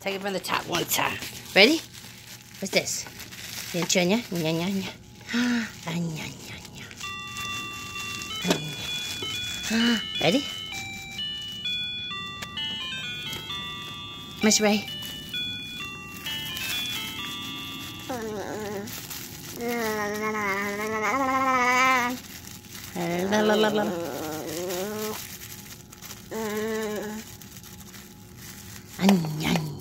Take it from the top one time. Ready? What's this? Nya nya nya nya nya. Ah, nya nya nya. Ready? Miss Ray. La la la la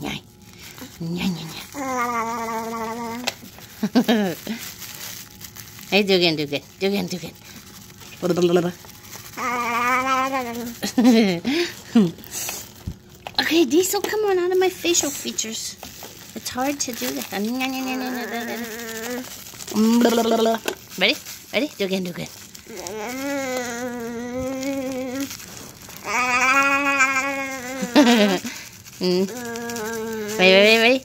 nya. Nya nya nya. hey, do again, do again, do again, do again. okay, Diesel, come on out of my facial features. It's hard to do that. Ready? Ready? Do again, do again. mm. Ready, ready, ready?